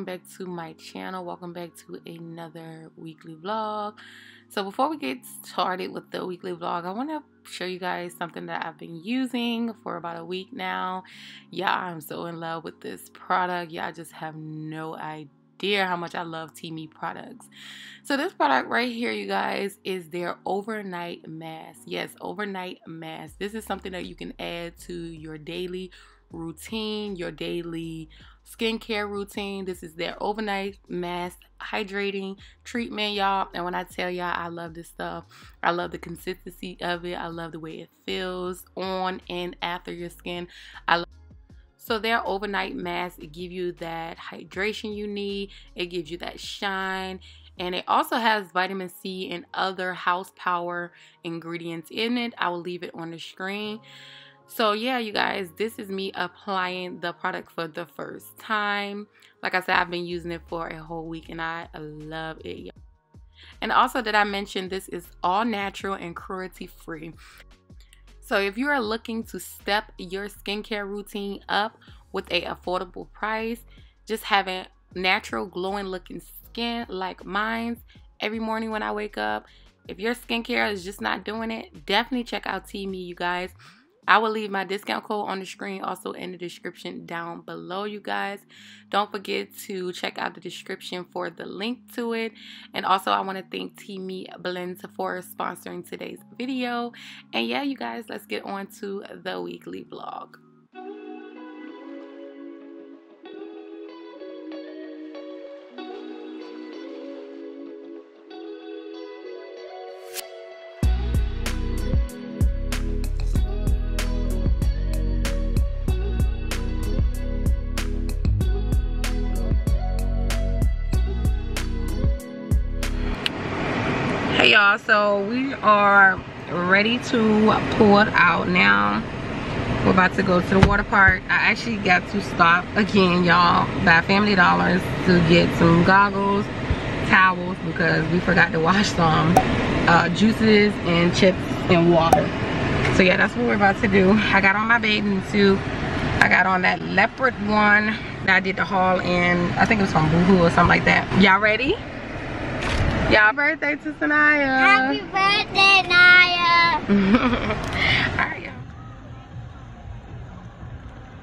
welcome back to my channel welcome back to another weekly vlog so before we get started with the weekly vlog I want to show you guys something that I've been using for about a week now yeah I'm so in love with this product yeah I just have no idea how much I love Teami products. So this product right here, you guys, is their overnight mask. Yes, overnight mask. This is something that you can add to your daily routine, your daily skincare routine. This is their overnight mask hydrating treatment, y'all. And when I tell y'all I love this stuff, I love the consistency of it. I love the way it feels on and after your skin. I love so their overnight mask, it gives you that hydration you need. It gives you that shine. And it also has vitamin C and other house power ingredients in it. I will leave it on the screen. So yeah, you guys, this is me applying the product for the first time. Like I said, I've been using it for a whole week and I love it. And also did I mention this is all natural and cruelty free. So if you are looking to step your skincare routine up with a affordable price, just having natural glowing looking skin like mine's every morning when I wake up. If your skincare is just not doing it, definitely check out Teami, you guys. I will leave my discount code on the screen also in the description down below you guys. Don't forget to check out the description for the link to it. And also I want to thank Teami Blends for sponsoring today's video. And yeah, you guys, let's get on to the weekly vlog. Y'all. So we are ready to pull it out now. We're about to go to the water park. I actually got to stop again y'all by family dollars to get some goggles towels because we forgot to wash some uh, juices and chips and water. So yeah that's what we're about to do. I got on my bathing suit. I got on that leopard one that i did the haul in i think it was from boohoo or something like that. Y'all ready Y'all birthday to Sanaya. Happy birthday, Naya. Alright, y'all.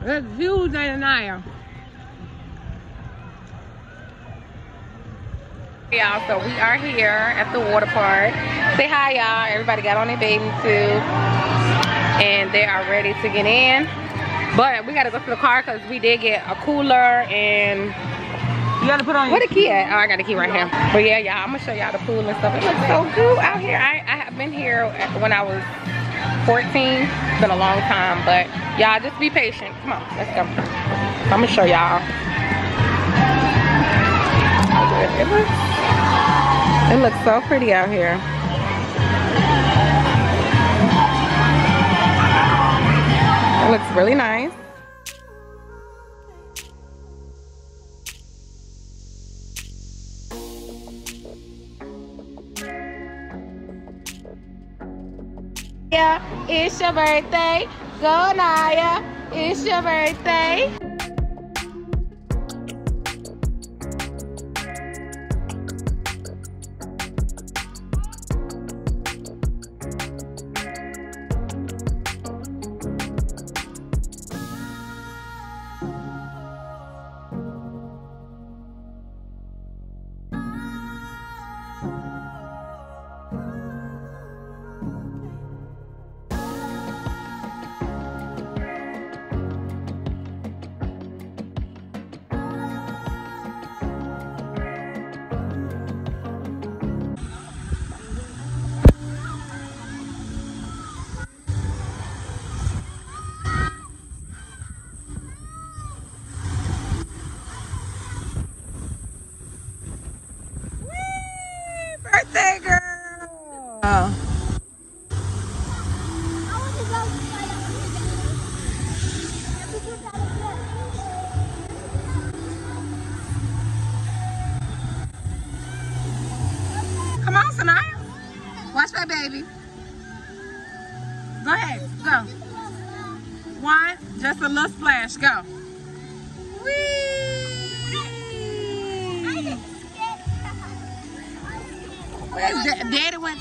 Let's view Naya. Y'all, so we are here at the water park. Say hi, y'all. Everybody got on their bathing suit. And they are ready to get in. But we gotta go to the car because we did get a cooler and you gotta put on Where the key at? Oh, I got the key right here. But yeah, y'all, I'm gonna show y'all the pool and stuff. It looks so cool out here. I, I have been here when I was 14. It's been a long time, but y'all just be patient. Come on, let's go. I'm gonna show y'all. It looks, it looks so pretty out here. It looks really nice. Yeah, it's your birthday. Go Naya. It's your birthday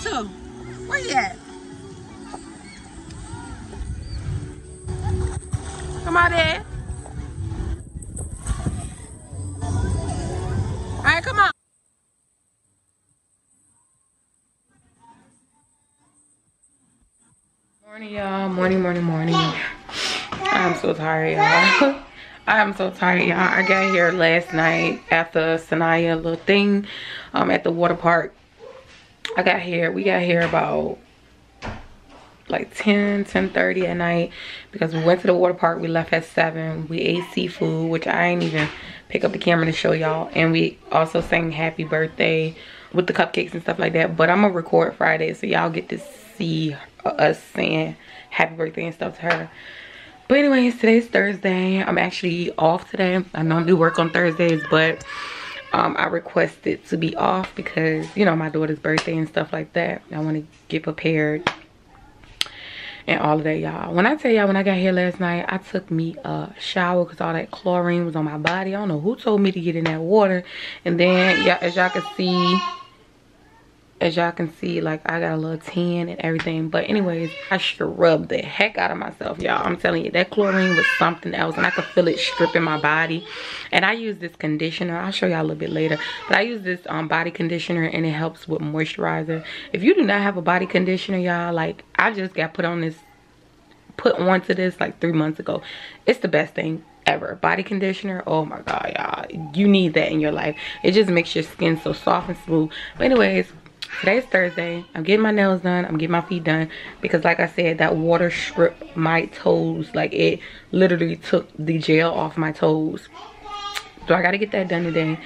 to? Where you at? Come on, Dad. All right, come on. Morning, y'all. Morning, morning, morning. I'm so tired, y'all. I'm so tired, y'all. I got here last night after Sanaya little thing um, at the water park. I got here. We got here about like 10 10 30 at night because we went to the water park we left at 7 we ate seafood which i ain't even pick up the camera to show y'all and we also sang happy birthday with the cupcakes and stuff like that but i'm gonna record friday so y'all get to see us saying happy birthday and stuff to her but anyways today's thursday i'm actually off today i do work on thursdays but um, i requested to be off because you know my daughter's birthday and stuff like that. I want to get prepared and all of that y'all. When i tell y'all when i got here last night i took me a shower because all that chlorine was on my body. I don't know who told me to get in that water. And then yeah as y'all can see as y'all can see like i got a little tan and everything. But anyways i scrubbed the heck out of myself y'all. I'm telling you that chlorine was something else and i could feel it stripping my body. And i use this conditioner. I'll show y'all a little bit later. But i use this um, body conditioner and it helps with moisturizer. If you do not have a body conditioner y'all like i just got put on this put onto this like three months ago. It's the best thing ever. Body conditioner oh my god y'all. You need that in your life. It just makes your skin so soft and smooth. But anyways today's thursday. I'm getting my nails done. I'm getting my feet done. Because like i said that water stripped my toes. Like it literally took the gel off my toes. So i got to get that done today.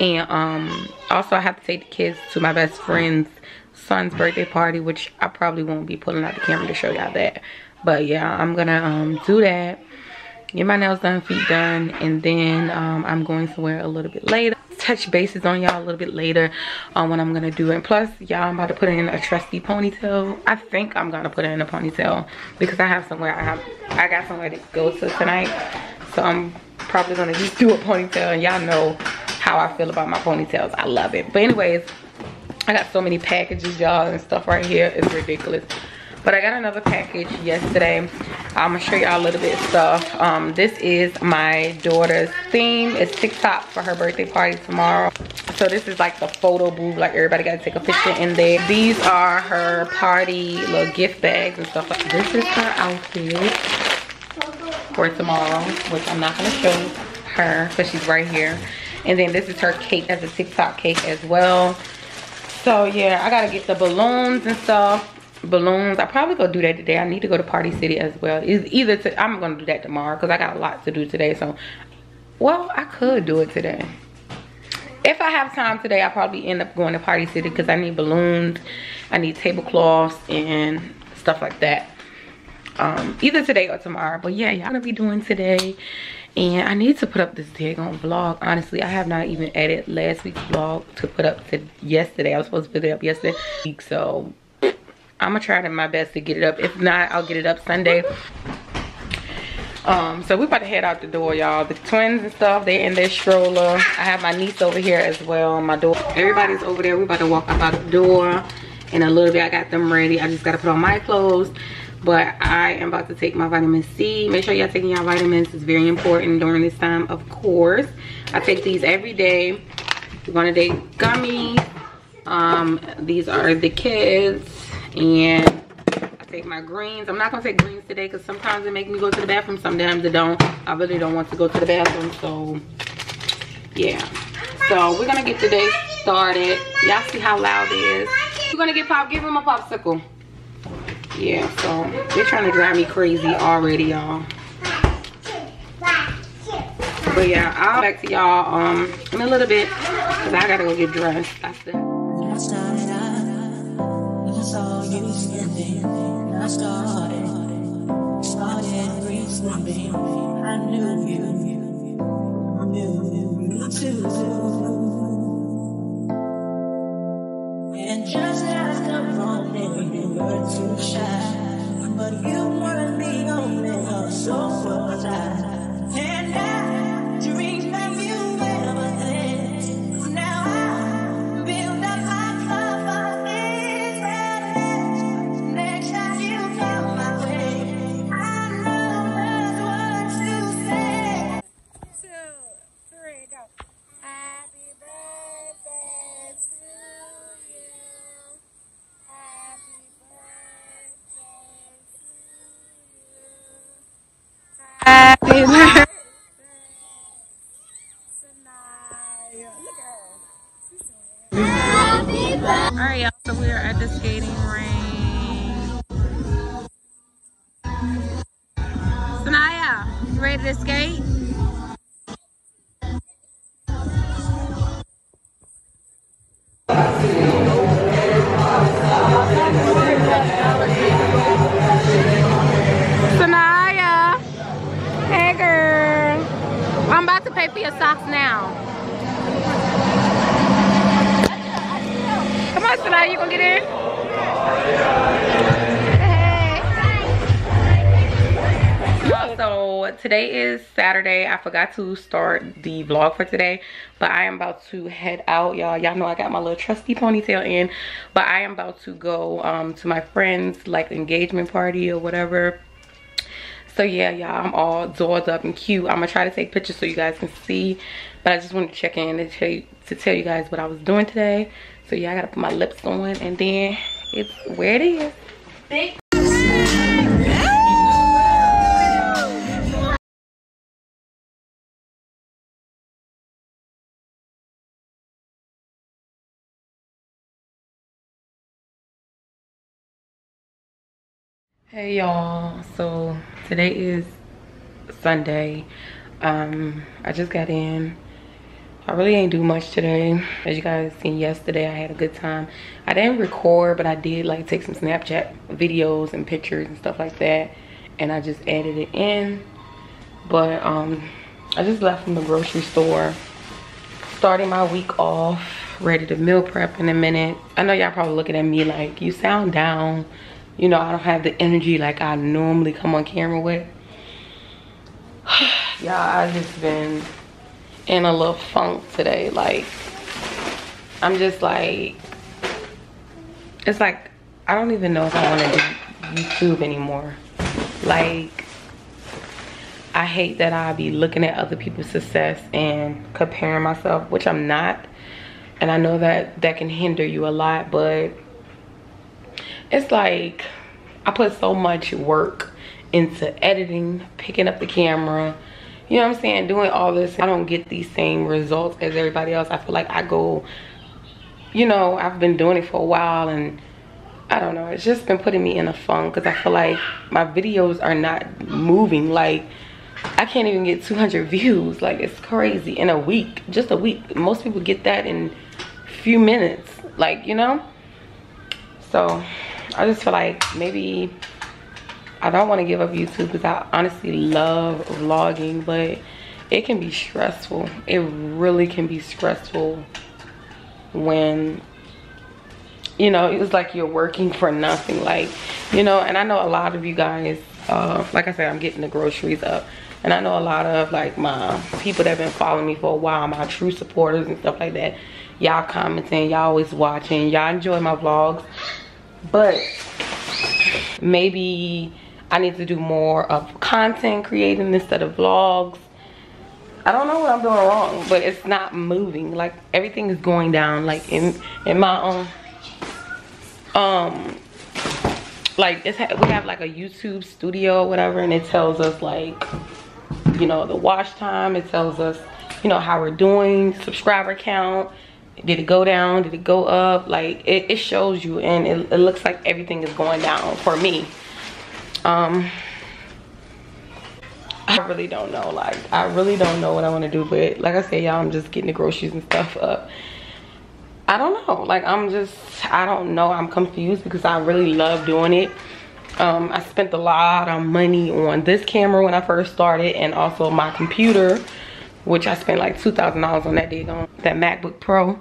And um also i have to take the kids to my best friend's son's birthday party which i probably won't be pulling out the camera to show y'all that. But yeah i'm gonna um do that. Get my nails done feet done and then um, i'm going somewhere a little bit later touch bases on y'all a little bit later on what i'm gonna do. And plus y'all i'm about to put in a trusty ponytail. I think i'm gonna put it in a ponytail because i have somewhere i have i got somewhere to go to tonight. So i'm probably gonna just do a ponytail and y'all know how i feel about my ponytails. I love it. But anyways i got so many packages y'all and stuff right here. It's ridiculous but i got another package yesterday. I'm gonna show y'all a little bit of stuff. Um, this is my daughter's theme. It's tiktok for her birthday party tomorrow. So this is like the photo booth like everybody gotta take a picture in there. These are her party little gift bags and stuff this is her outfit for tomorrow which i'm not gonna show her because she's right here. And then this is her cake as a tiktok cake as well. So yeah i gotta get the balloons and stuff balloons. I probably go do that today. I need to go to party city as well. It's either to, i'm gonna do that tomorrow because i got a lot to do today so. Well i could do it today. If i have time today i'll probably end up going to party city because i need balloons i need tablecloths and stuff like that. Um, either today or tomorrow but yeah y'all gonna be doing today. And i need to put up this daggone vlog. Honestly i have not even edited last week's vlog to put up to yesterday. I was supposed to put it up yesterday so I'm gonna try to my best to get it up. If not, I'll get it up Sunday. Um, so we're about to head out the door, y'all. The twins and stuff, they in their stroller. I have my niece over here as well. My door. Everybody's over there. We're about to walk out the door in a little bit. I got them ready. I just gotta put on my clothes. But I am about to take my vitamin C. Make sure y'all taking your vitamins. It's very important during this time, of course. I take these every day. One of the gummies. Um, these are the kids and I take my greens. I'm not gonna take greens today because sometimes it make me go to the bathroom, sometimes it don't. I really don't want to go to the bathroom, so yeah. So we're gonna get today started. Y'all see how loud it is. We're gonna get pop, give him a popsicle. Yeah, so they're trying to drive me crazy already, y'all. But yeah, I'll back to y'all um in a little bit because I gotta go get dressed. Saw you slipping, I started, started re-slipping. I knew you, knew you too. And just as the morning, you were too shy, but you weren't the only one, so was I. 对て。Forgot to start the vlog for today, but I am about to head out, y'all. Y'all know I got my little trusty ponytail in, but I am about to go um, to my friend's like engagement party or whatever. So yeah, y'all, I'm all dolled up and cute. I'm gonna try to take pictures so you guys can see, but I just wanted to check in to tell you, to tell you guys what I was doing today. So yeah, I gotta put my lips on and then it's where it is. Big hey y'all. So today is sunday. Um i just got in. I really ain't do much today. As you guys seen yesterday i had a good time. I didn't record but i did like take some snapchat videos and pictures and stuff like that and i just added it in. But um i just left from the grocery store. Starting my week off ready to meal prep in a minute. I know y'all probably looking at me like you sound down you know, I don't have the energy like I normally come on camera with. Y'all, I just been in a little funk today. Like, I'm just like, it's like, I don't even know if I want to do YouTube anymore. Like, I hate that I be looking at other people's success and comparing myself, which I'm not. And I know that that can hinder you a lot, but it's like I put so much work into editing, picking up the camera, you know what I'm saying, doing all this. I don't get these same results as everybody else. I feel like I go, you know, I've been doing it for a while and I don't know, it's just been putting me in a funk because I feel like my videos are not moving. Like, I can't even get 200 views. Like, it's crazy in a week, just a week. Most people get that in few minutes, like, you know? So, I just feel like maybe I don't want to give up YouTube because I honestly love vlogging, but it can be stressful. It really can be stressful when, you know, it's like you're working for nothing. Like, you know, and I know a lot of you guys, uh, like I said, I'm getting the groceries up. And I know a lot of like my people that have been following me for a while, my true supporters and stuff like that. Y'all commenting, y'all always watching, y'all enjoy my vlogs but maybe I need to do more of content creating instead of vlogs. I don't know what I'm doing wrong, but it's not moving. Like everything is going down. Like in in my own um like it's we have like a YouTube studio whatever, and it tells us like you know the watch time. It tells us you know how we're doing, subscriber count did it go down? Did it go up? Like it, it shows you and it, it, looks like everything is going down for me. Um i really don't know. Like i really don't know what i want to do but like i said y'all i'm just getting the groceries and stuff up. I don't know. Like i'm just i don't know. I'm confused because i really love doing it. Um i spent a lot of money on this camera when i first started and also my computer which I spent like $2,000 on that dig on that MacBook Pro.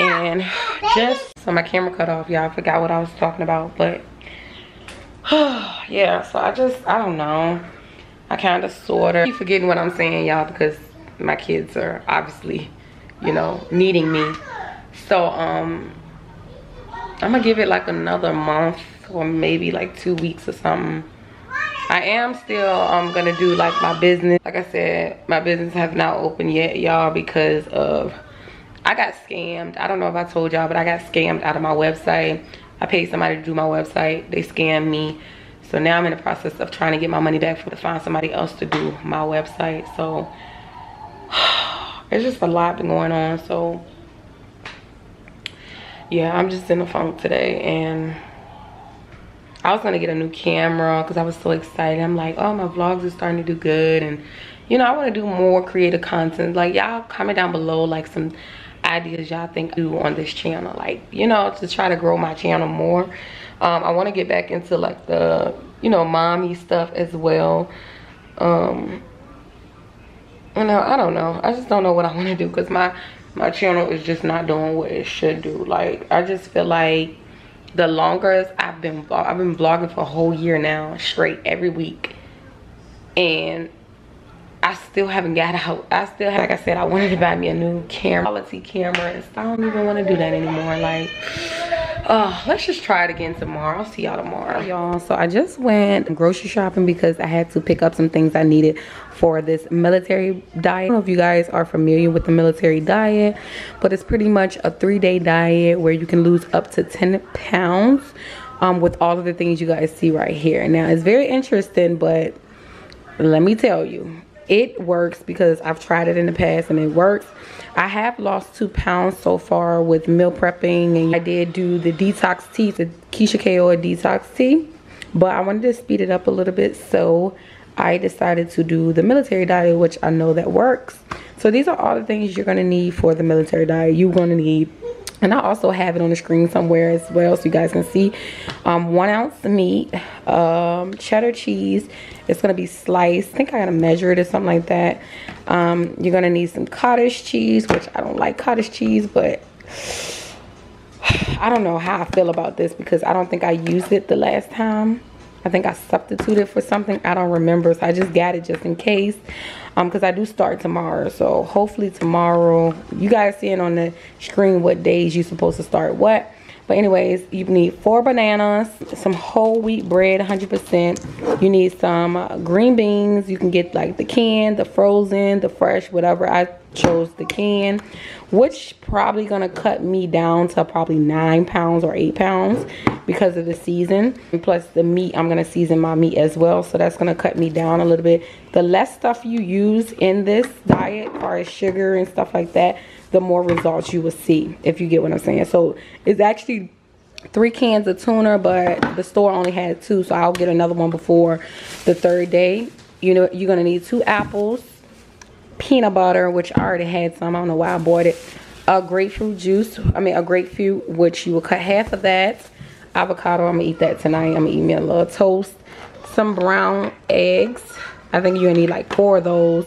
And just, so my camera cut off, y'all. I forgot what I was talking about, but yeah, so I just, I don't know. I kind of sort of keep forgetting what I'm saying, y'all, because my kids are obviously, you know, needing me. So, um, I'm gonna give it like another month or maybe like two weeks or something I am still um gonna do like my business. Like I said, my business has not opened yet, y'all, because of I got scammed. I don't know if I told y'all, but I got scammed out of my website. I paid somebody to do my website. They scammed me. So now I'm in the process of trying to get my money back for to find somebody else to do my website. So it's just a lot been going on. So yeah, I'm just in a funk today and I was gonna get a new camera because I was so excited. I'm like, oh, my vlogs are starting to do good. And you know, I wanna do more creative content. Like y'all comment down below like some ideas y'all think do on this channel. Like, you know, to try to grow my channel more. Um, I wanna get back into like the, you know, mommy stuff as well. Um, you know, I don't know. I just don't know what I wanna do because my, my channel is just not doing what it should do. Like, I just feel like the longest I've been I've been vlogging for a whole year now straight every week. And I still haven't got out. I still like I said I wanted to buy me a new camera quality camera. I don't even want to do that anymore like uh let's just try it again tomorrow i'll see y'all tomorrow y'all so i just went grocery shopping because i had to pick up some things i needed for this military diet. I don't know if you guys are familiar with the military diet, but it's pretty much a three-day diet where you can lose up to 10 pounds um, with all of the things you guys see right here. Now, it's very interesting, but let me tell you, it works because I've tried it in the past and it works. I have lost two pounds so far with meal prepping and I did do the detox tea, the Keisha KO detox tea, but I wanted to speed it up a little bit so I decided to do the military diet, which I know that works. So these are all the things you're gonna need for the military diet. You're gonna need, and I also have it on the screen somewhere as well so you guys can see. Um, one ounce meat, um, cheddar cheese. It's gonna be sliced. I think I gotta measure it or something like that. Um, you're gonna need some cottage cheese, which I don't like cottage cheese, but I don't know how I feel about this because I don't think I used it the last time. I think I substituted for something. I don't remember. So I just got it just in case. Um, because I do start tomorrow. So hopefully tomorrow, you guys seeing on the screen what days you're supposed to start what. But anyways, you need four bananas, some whole wheat bread, 100%. You need some uh, green beans. You can get like the canned, the frozen, the fresh, whatever. I chose the can, which probably gonna cut me down to probably nine pounds or eight pounds because of the season. And plus the meat, I'm gonna season my meat as well. So that's gonna cut me down a little bit. The less stuff you use in this diet, far as sugar and stuff like that, the more results you will see, if you get what I'm saying. So it's actually three cans of tuna, but the store only had two, so I'll get another one before the third day. You know, you're gonna need two apples, peanut butter, which I already had some. I don't know why I bought it. A grapefruit juice, I mean a grapefruit, which you will cut half of that. Avocado, I'm gonna eat that tonight. I'm gonna eat me a little toast. Some brown eggs. I think you're gonna need like four of those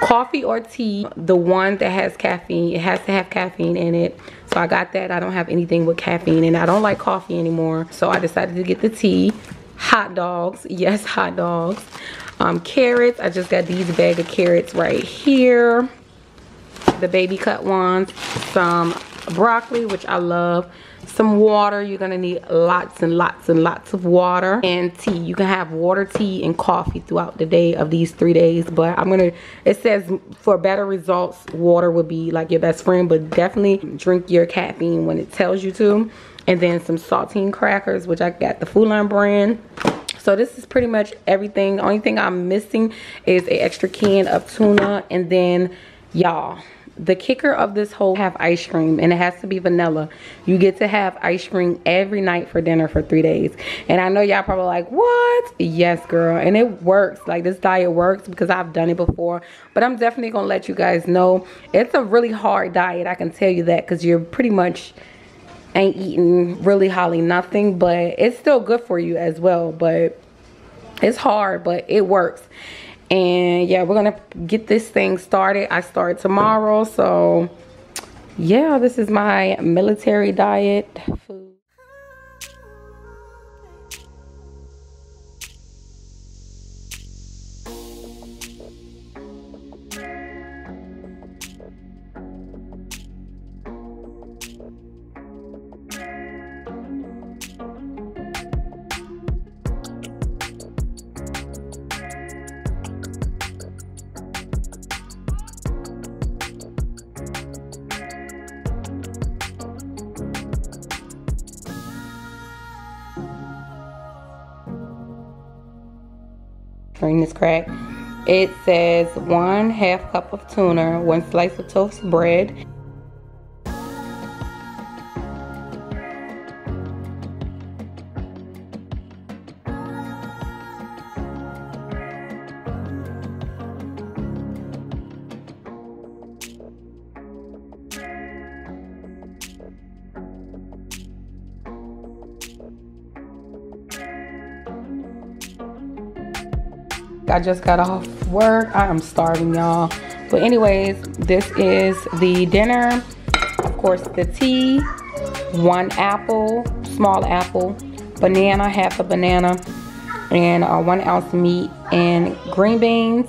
coffee or tea the one that has caffeine it has to have caffeine in it so i got that i don't have anything with caffeine and i don't like coffee anymore so i decided to get the tea hot dogs yes hot dogs um, carrots. I just got these bag of carrots right here. The baby cut ones. Some broccoli which i love. Some water. You're gonna need lots and lots and lots of water and tea. You can have water tea and coffee throughout the day of these three days but i'm gonna it says for better results water would be like your best friend but definitely drink your caffeine when it tells you to and then some saltine crackers which i got the Food Lion brand. So this is pretty much everything. The only thing i'm missing is an extra can of tuna. And then y'all the kicker of this whole have ice cream and it has to be vanilla. You get to have ice cream every night for dinner for three days. And i know y'all probably like what? Yes girl. And it works. Like this diet works because i've done it before. But i'm definitely gonna let you guys know it's a really hard diet. I can tell you that because you're pretty much ain't eating really hardly nothing but it's still good for you as well but it's hard but it works. And yeah we're gonna get this thing started. I start tomorrow so yeah this is my military diet food Cracked. It says one half cup of tuna, one slice of toast bread, I just got off work. I am starving, y'all. But anyways, this is the dinner. Of course, the tea, one apple, small apple, banana, half a banana, and uh, one ounce meat, and green beans,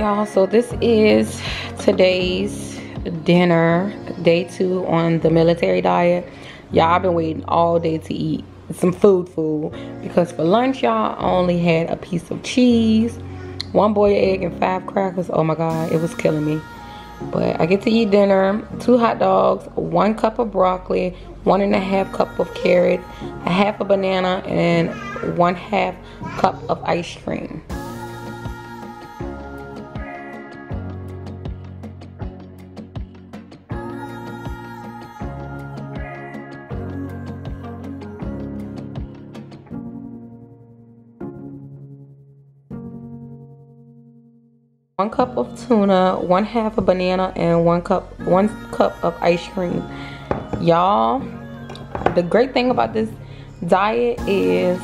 y'all. So this is today's dinner day two on the military diet. Y'all i've been waiting all day to eat some food food because for lunch y'all only had a piece of cheese one boiled egg and five crackers. Oh my god it was killing me. But i get to eat dinner two hot dogs one cup of broccoli one and a half cup of carrot a half a banana and one half cup of ice cream one cup of tuna, one half a banana, and one cup one cup of ice cream. Y'all, the great thing about this diet is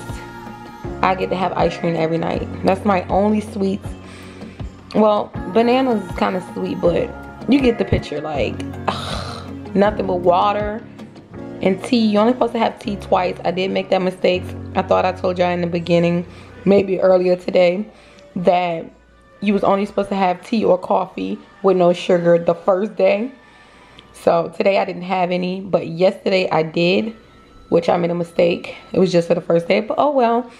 I get to have ice cream every night. That's my only sweets. Well, bananas is kind of sweet, but you get the picture. Like, ugh, nothing but water and tea. You're only supposed to have tea twice. I did make that mistake. I thought I told y'all in the beginning, maybe earlier today, that you was only supposed to have tea or coffee with no sugar the first day. So today I didn't have any, but yesterday I did, which I made a mistake. It was just for the first day, but oh well.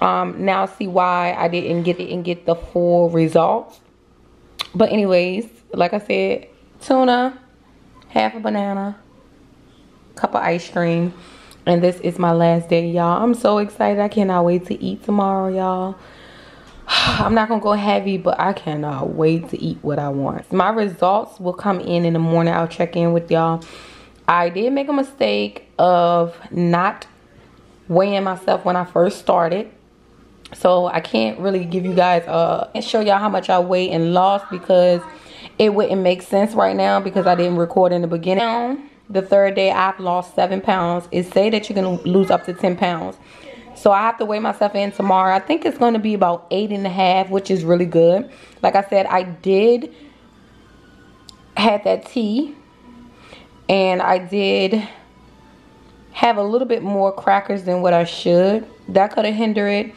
Um, now see why I didn't get it and get the full results. But anyways, like I said, tuna, half a banana, cup of ice cream. And this is my last day, y'all. I'm so excited. I cannot wait to eat tomorrow, y'all. I'm not gonna go heavy, but I cannot wait to eat what I want. My results will come in in the morning. I'll check in with y'all. I did make a mistake of not weighing myself when I first started. So I can't really give you guys uh and show y'all how much I weigh and lost because it wouldn't make sense right now because I didn't record in the beginning. The third day I've lost seven pounds. It say that you can lose up to 10 pounds. So I have to weigh myself in tomorrow. I think it's going to be about eight and a half, which is really good. Like I said, I did had that tea and I did have a little bit more crackers than what I should. That could have hindered it.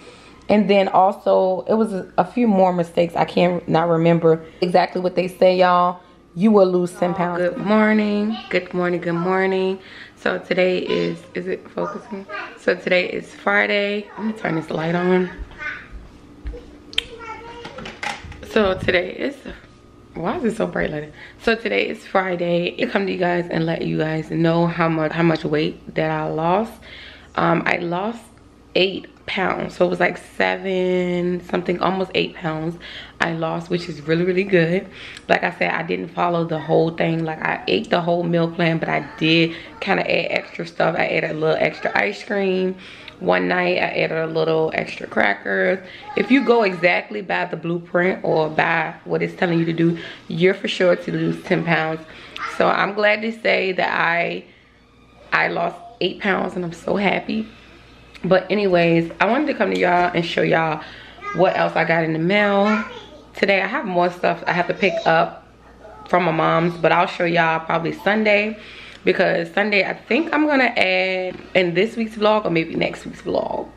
And then also, it was a, few more mistakes. I can't not remember exactly what they say, y'all. You will lose 10 pounds. Good morning. Good morning. Good morning. So today is, is it focusing? So today is Friday. Let me turn this light on. So today is, why is it so bright that? So today is Friday. I come to you guys and let you guys know how much how much weight that I lost. Um, I lost eight pounds. So it was like seven something almost eight pounds i lost which is really really good. Like i said i didn't follow the whole thing. Like i ate the whole meal plan but i did kind of add extra stuff. I added a little extra ice cream. One night i added a little extra crackers. If you go exactly by the blueprint or by what it's telling you to do you're for sure to lose 10 pounds. So i'm glad to say that i i lost eight pounds and i'm so happy but anyways i wanted to come to y'all and show y'all what else i got in the mail. Today i have more stuff i have to pick up from my mom's but i'll show y'all probably sunday because sunday i think i'm gonna add in this week's vlog or maybe next week's vlog.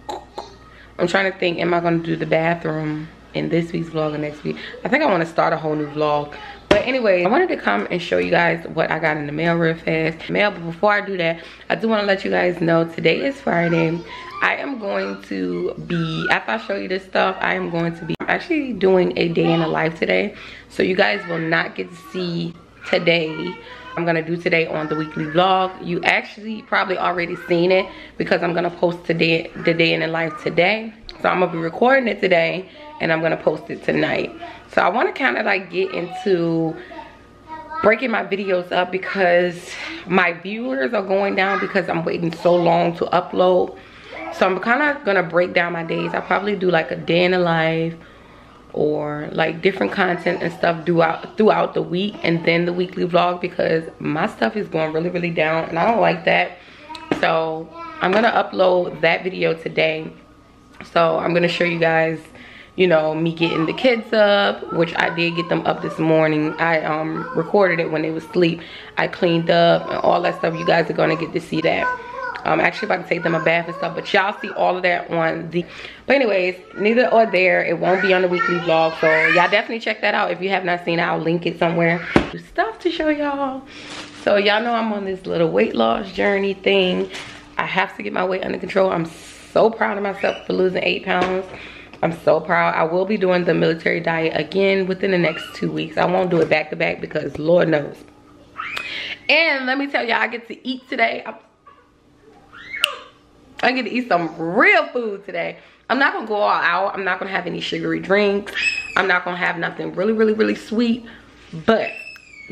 I'm trying to think am i gonna do the bathroom in this week's vlog or next week? I think i want to start a whole new vlog. But anyways i wanted to come and show you guys what i got in the mail real fast. Mail but before i do that i do want to let you guys know today is friday i am going to be after i show you this stuff i am going to be actually doing a day in the life today so you guys will not get to see today I'm gonna do today on the weekly vlog. You actually probably already seen it because I'm gonna post today the day in the life today. So I'm gonna be recording it today and I'm gonna post it tonight. So I wanna kinda like get into breaking my videos up because my viewers are going down because I'm waiting so long to upload. So I'm kind of gonna break down my days. I'll probably do like a day in the life or like different content and stuff throughout throughout the week and then the weekly vlog because my stuff is going really really down and I don't like that. So I'm gonna upload that video today. So I'm gonna show you guys you know me getting the kids up which I did get them up this morning. I um recorded it when they was asleep. I cleaned up and all that stuff. You guys are gonna get to see that I'm actually about to take them a bath and stuff, but y'all see all of that on the, but anyways, neither or there, it won't be on the weekly vlog. So y'all definitely check that out. If you have not seen it, I'll link it somewhere. Stuff to show y'all. So y'all know I'm on this little weight loss journey thing. I have to get my weight under control. I'm so proud of myself for losing eight pounds. I'm so proud. I will be doing the military diet again within the next two weeks. I won't do it back to back because Lord knows. And let me tell y'all, I get to eat today. I'm I get to eat some real food today. I'm not gonna go all out. I'm not gonna have any sugary drinks. I'm not gonna have nothing really, really, really sweet. But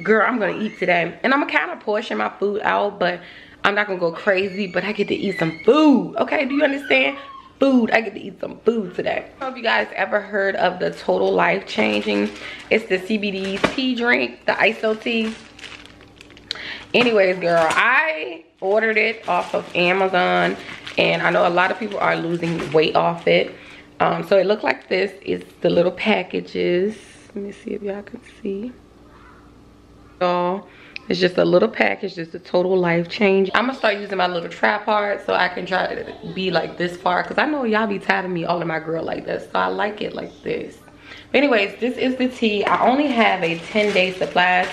girl, I'm gonna eat today. And I'm gonna kind of portion my food out, but I'm not gonna go crazy, but I get to eat some food. Okay, do you understand? Food, I get to eat some food today. I don't know if you guys ever heard of the Total Life Changing. It's the CBD tea drink, the Iaso tea. Anyways, girl, I ordered it off of Amazon and I know a lot of people are losing weight off it. Um, so it looked like this. It's the little packages. Let me see if y'all can see. So it's just a little package, just a total life change. I'm gonna start using my little tripod so I can try to be like this far because I know y'all be tired of me all of my girl like this. So I like it like this. But anyways, this is the tea. I only have a 10 day supplies,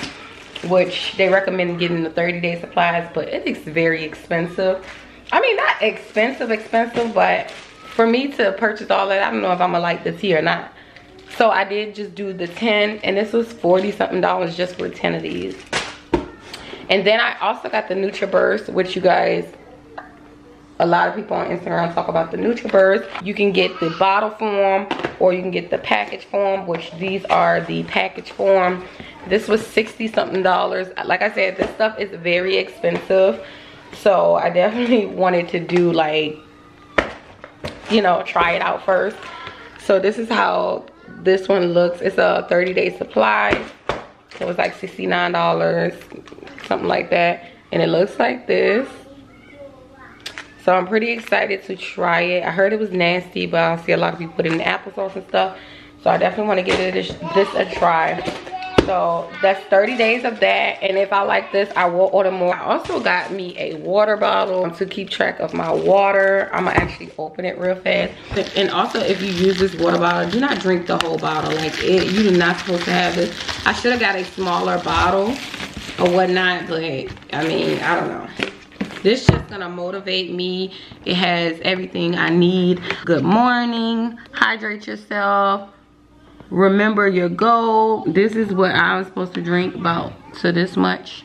which they recommend getting the 30 day supplies, but it is very expensive. I mean, not expensive, expensive, but for me to purchase all that, I don't know if I'm gonna like the tea or not. So I did just do the 10 and this was 40 something dollars just for 10 of these. And then I also got the NutraBurst, which you guys, a lot of people on Instagram talk about the NutraBurst. You can get the bottle form or you can get the package form, which these are the package form. This was 60 something dollars. Like I said, this stuff is very expensive so i definitely wanted to do like you know try it out first so this is how this one looks it's a 30 day supply it was like 69 dollars something like that and it looks like this so i'm pretty excited to try it. I heard it was nasty but i see a lot of people put it applesauce and stuff. So i definitely want to give it this, this a try. So that's 30 days of that and if i like this i will order more. I also got me a water bottle to keep track of my water. I'm gonna actually open it real fast. And also if you use this water bottle do not drink the whole bottle. Like it you're not supposed to have this. I should have got a smaller bottle or whatnot but i mean i don't know this just gonna motivate me. It has everything i need. Good morning. Hydrate yourself. Remember your goal. This is what i was supposed to drink about to this much.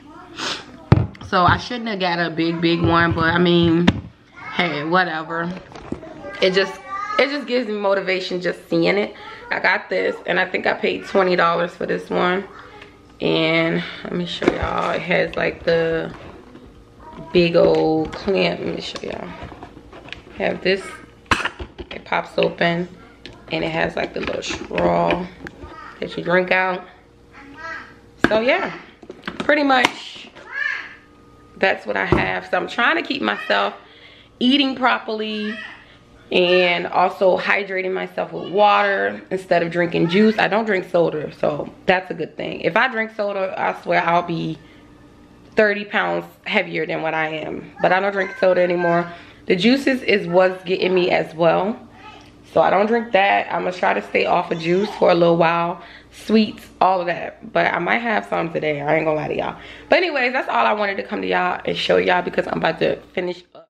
So i shouldn't have got a big big one but i mean hey whatever. It just it just gives me motivation just seeing it. I got this and i think i paid 20 dollars for this one. And let me show y'all. It has like the big old clamp. Let me show y'all. Have this. It pops open and it has like the little straw that you drink out. So yeah pretty much that's what i have. So i'm trying to keep myself eating properly and also hydrating myself with water instead of drinking juice. I don't drink soda so that's a good thing. If i drink soda i swear i'll be 30 pounds heavier than what i am but i don't drink soda anymore the juices is what's getting me as well So I don't drink that. I'm gonna try to stay off of juice for a little while. Sweets, all of that. But I might have some today. I ain't gonna lie to y'all. But anyways, that's all I wanted to come to y'all and show y'all because I'm about to finish up.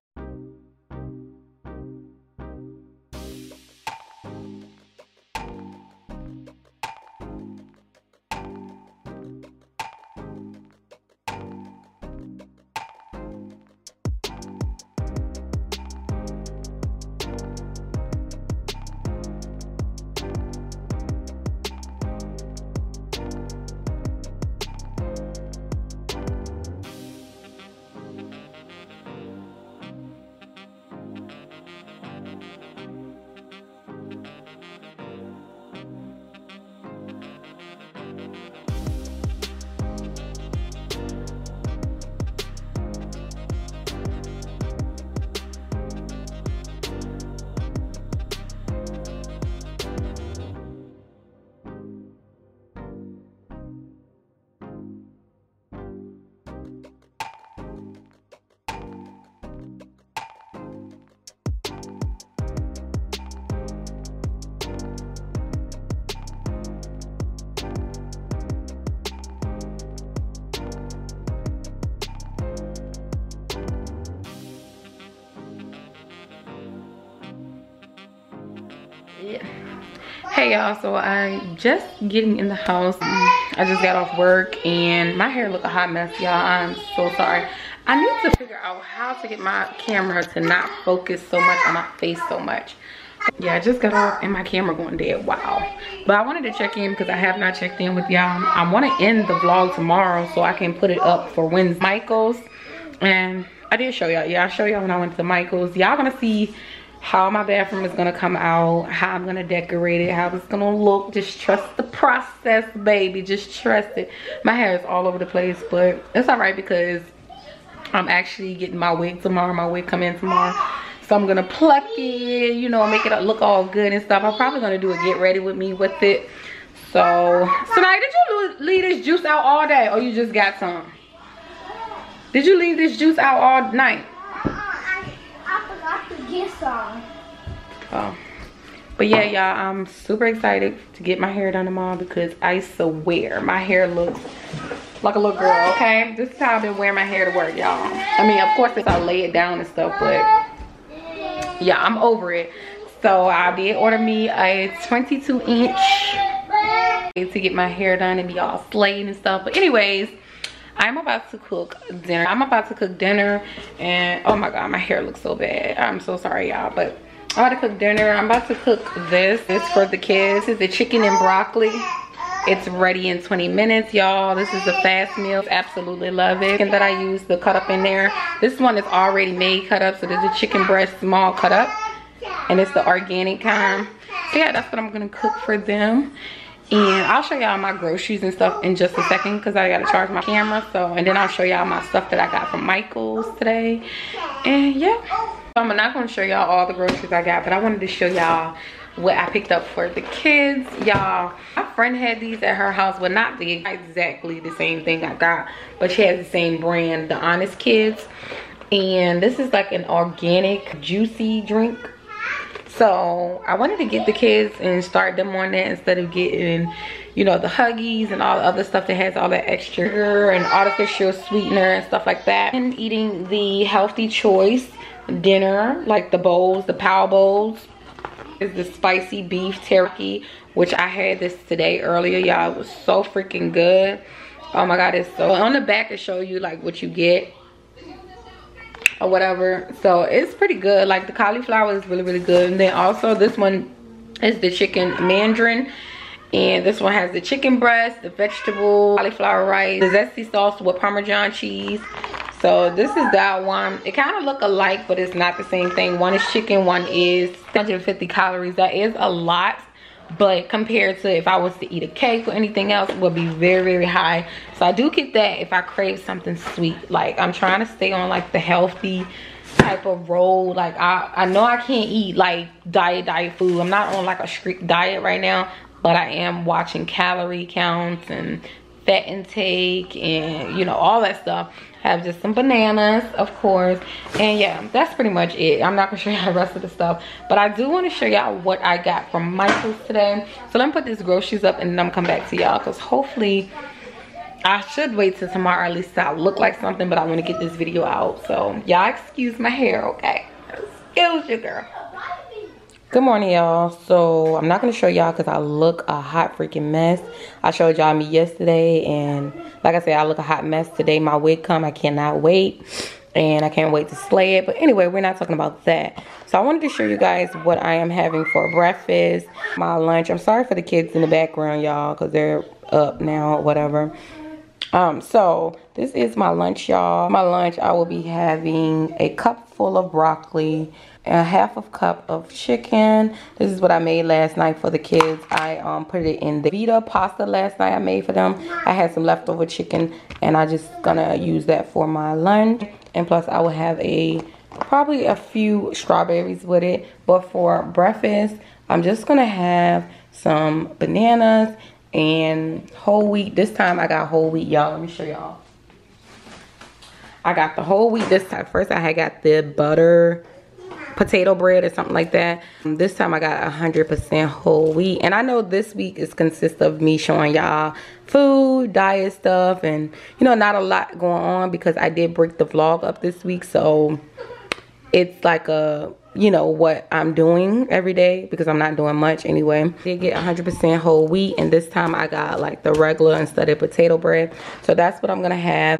Hey y'all. So i just getting in the house. I just got off work and my hair look a hot mess y'all. I'm so sorry. I need to figure out how to get my camera to not focus so much on my face so much. Yeah i just got off and my camera going dead wow but i wanted to check in because i have not checked in with y'all. I want to end the vlog tomorrow so i can put it up for wednesday michael's. And i did show y'all. Yeah i show y'all when i went to michael's. Y'all gonna see how my bathroom is gonna come out how i'm gonna decorate it how it's gonna look. Just trust the process baby. Just trust it. My hair is all over the place but it's all right because i'm actually getting my wig tomorrow. My wig come in tomorrow. So i'm gonna pluck it you know make it look all good and stuff. I'm probably gonna do a get ready with me with it. So tonight did you leave this juice out all day or you just got some? Did you leave this juice out all night some. Oh. But yeah, y'all, I'm super excited to get my hair done tomorrow because I swear my hair looks like a little girl, okay? This is how I've been wearing my hair to work, y'all. I mean, of course, if I lay it down and stuff, but yeah, I'm over it. So I did order me a 22 inch to get my hair done and be all slayed and stuff. But anyways, I'm about to cook dinner. I'm about to cook dinner and oh my god, my hair looks so bad. I'm so sorry y'all, but I'm about to cook dinner. I'm about to cook this. This for the kids. It's the chicken and broccoli. It's ready in 20 minutes, y'all. This is a fast meal. Absolutely love it. And that I use the cut up in there. This one is already made cut up. So there's a chicken breast small cut up. And it's the organic kind. So yeah, that's what I'm gonna cook for them and i'll show y'all my groceries and stuff in just a second because i gotta charge my camera. So and then i'll show y'all my stuff that i got from michael's today. And yeah. So i'm not gonna show y'all all the groceries i got but i wanted to show y'all what i picked up for the kids y'all. My friend had these at her house but not the exactly the same thing i got but she has the same brand the honest kids. And this is like an organic juicy drink so I wanted to get the kids and start them on that instead of getting, you know, the Huggies and all the other stuff that has all that extra sugar and artificial sweetener and stuff like that. And eating the healthy choice dinner, like the bowls, the power bowls. Is the spicy beef teriyaki, which I had this today earlier. Y'all, it was so freaking good. Oh my god, it's so on the back to show you like what you get or whatever. So it's pretty good. Like the cauliflower is really really good. And then also this one is the chicken mandarin. And this one has the chicken breast the vegetable cauliflower rice the zesty sauce with parmesan cheese. So this is that one. It kind of look alike but it's not the same thing. One is chicken one is 150 calories. That is a lot but compared to if I was to eat a cake or anything else would be very very high. So I do get that if I crave something sweet. Like I'm trying to stay on like the healthy type of roll like I, I know I can't eat like diet diet food. I'm not on like a strict diet right now but I am watching calorie counts and fat intake and you know all that stuff have just some bananas of course and yeah that's pretty much it i'm not gonna show y'all the rest of the stuff but i do want to show y'all what i got from michael's today so let me put these groceries up and then i'm come back to y'all because hopefully I should wait till tomorrow, at least I look like something, but I want to get this video out. So y'all excuse my hair, okay? Excuse you, girl. Good morning, y'all. So I'm not to show y'all because I look a hot freaking mess. I showed y'all me yesterday, and like I said, I look a hot mess today. My wig come. I cannot wait, and I can't wait to slay it. But anyway, we're not talking about that. So I wanted to show you guys what I am having for breakfast, my lunch. I'm sorry for the kids in the background, y'all, because they're up now or whatever. Um, so this is my lunch, y'all. My lunch, I will be having a cup full of broccoli, a half a cup of chicken. This is what I made last night for the kids. I um, put it in the Vita pasta last night I made for them. I had some leftover chicken and I just gonna use that for my lunch. And plus I will have a probably a few strawberries with it. But for breakfast, I'm just gonna have some bananas and whole wheat. This time I got whole wheat, y'all. Let me show y'all. I got the whole wheat this time. First I had got the butter potato bread or something like that. This time I got 100% whole wheat. And I know this week is consists of me showing y'all food, diet stuff, and you know, not a lot going on because I did break the vlog up this week. So it's like a you know what I'm doing every day because I'm not doing much anyway. I did get 100% whole wheat and this time I got like the regular instead of potato bread. So that's what I'm gonna have.